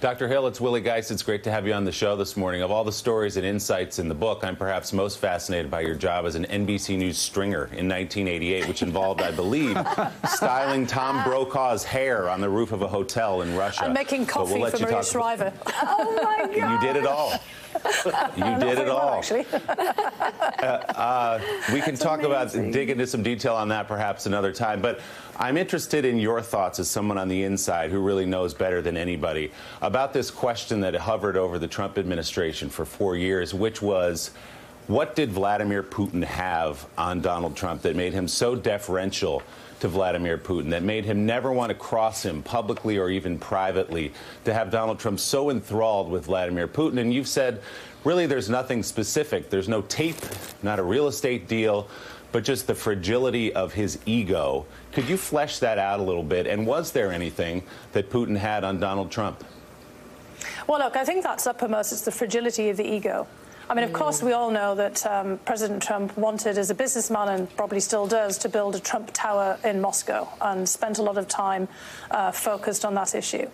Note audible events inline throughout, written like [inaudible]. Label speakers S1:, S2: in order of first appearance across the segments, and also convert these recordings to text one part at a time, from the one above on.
S1: Dr. Hill, it's Willie Geist. It's great to have you on the show this morning. Of all the stories and insights in the book, I'm perhaps most fascinated by your job as an NBC News stringer in 1988, which involved, I believe, [laughs] styling Tom Brokaw's hair on the roof of a hotel in Russia.
S2: And making coffee we'll for Maria Shriver. [laughs]
S3: oh, my God.
S1: You did it all. You did it all.
S2: actually.
S1: uh, [laughs] uh, we can That's talk amazing. about, dig into some detail on that perhaps another time. But I'm interested in your thoughts as someone on the inside who really knows better than anybody about this question that hovered over the Trump administration for four years, which was what did Vladimir Putin have on Donald Trump that made him so deferential to Vladimir Putin, that made him never want to cross him publicly or even privately, to have Donald Trump so enthralled with Vladimir Putin? And you've said, really, there's nothing specific. There's no tape, not a real estate deal but just the fragility of his ego. Could you flesh that out a little bit? And was there anything that Putin had on Donald Trump?
S2: Well, look, I think that's uppermost. It's the fragility of the ego. I mean, of course, we all know that um, President Trump wanted, as a businessman, and probably still does, to build a Trump Tower in Moscow and spent a lot of time uh, focused on that issue.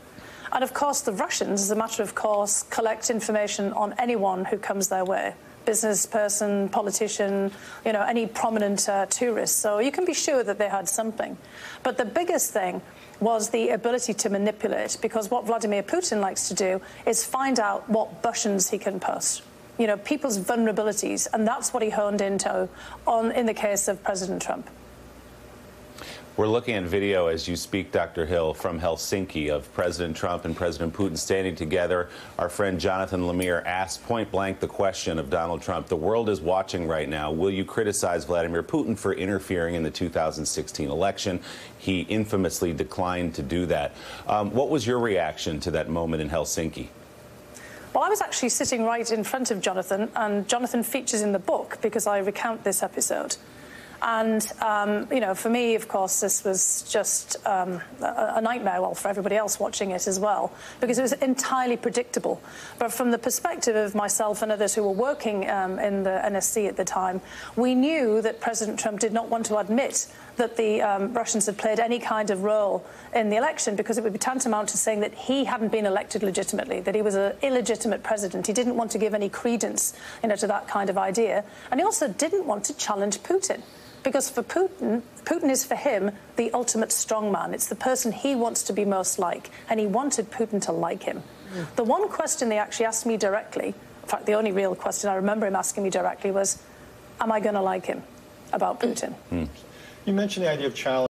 S2: And of course, the Russians, as a matter of course, collect information on anyone who comes their way business person, politician, you know, any prominent uh, tourist. So you can be sure that they had something. But the biggest thing was the ability to manipulate, because what Vladimir Putin likes to do is find out what buttons he can push. You know, people's vulnerabilities, and that's what he honed into on in the case of President Trump.
S1: We're looking at video as you speak, Dr. Hill, from Helsinki of President Trump and President Putin standing together. Our friend Jonathan Lemire asked point blank the question of Donald Trump. The world is watching right now. Will you criticize Vladimir Putin for interfering in the 2016 election? He infamously declined to do that. Um, what was your reaction to that moment in Helsinki?
S2: Well, I was actually sitting right in front of Jonathan, and Jonathan features in the book because I recount this episode. And, um, you know, for me, of course, this was just um, a, a, nightmare, well, for everybody else watching it as well, because it was entirely predictable. But from the perspective of myself and others who were working um, in the NSC at the time, we knew that President Trump did not want to admit that the um, Russians had played any kind of role in the election because it would be tantamount to saying that he hadn't been elected legitimately, that he was an illegitimate president. He didn't want to give any credence you know, to that kind of idea. And he also didn't want to challenge Putin. Because for Putin, Putin is for him the ultimate strongman. It's the person he wants to be most like, and he wanted Putin to like him. Mm. The one question they actually asked me directly, in fact, the only real question I remember him asking me directly was, Am I going to like him about Putin?
S4: Mm. You mentioned the idea of challenge.